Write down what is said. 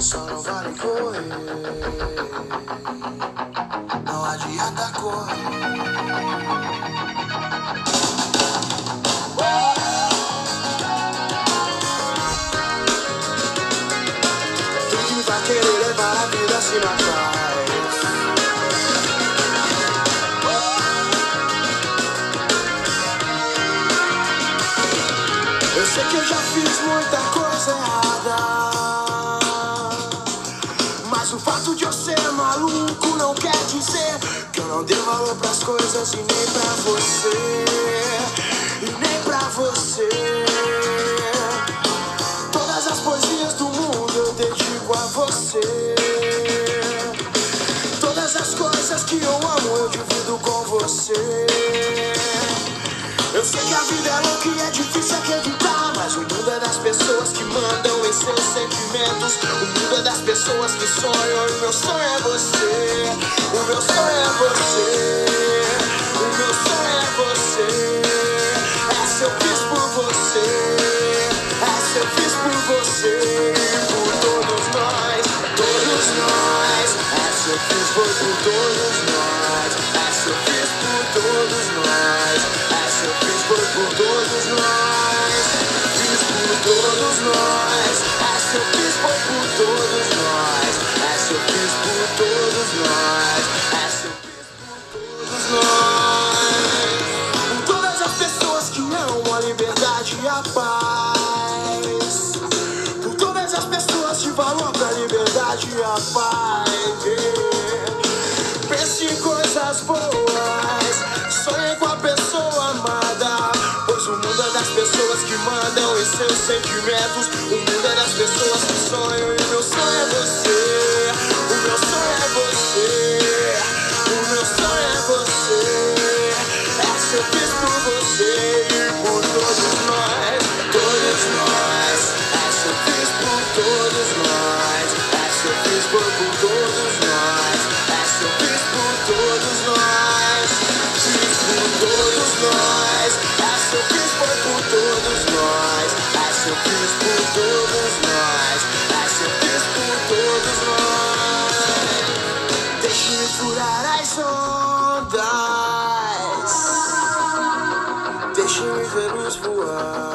Só não vale correr. Não adianta correr. Eu sei que eu já fiz muita coisa errada. Mas o fato de eu ser maluco não quer dizer que eu não dei valor pras coisas e nem pra você. E nem pra você. Todas as poesias do mundo eu dedico a você. Todas as coisas que eu amo eu divido com você. Eu sei que a vida é louca e é difícil acreditar. Mas o mundo é das pessoas que mandam em seus sentimentos. Pessoas que sonham. E o meu sonho é você. O meu sonho é você. O meu sonho é você. Essa eu fiz por você. Essa eu fiz por você. E por todos nós. Todos nós. Essa eu fiz foi por todos nós. Essa eu fiz por todos nós. Essa eu fiz foi por todos nós. Fiz por todos nós. Essa eu fiz foi por todos nós. E a paz. Por todas as pessoas de valor pra liberdade e a paz. Pense em coisas boas. Sonhe com a pessoa amada. Pois o mundo é das pessoas que mandam em seus sentimentos. O mundo é das pessoas que sonham. E meu sonho é você. O meu sonho é você. O meu sonho é você. Essa eu fiz por você todos nós, essa eu por todos nós, É seu fiz por todos nós, fiz por todos nós, É seu fiz foi por todos nós, É eu fiz por todos nós, É eu fiz por todos nós. Deixe furar as ondas, deixe-me ver os voar.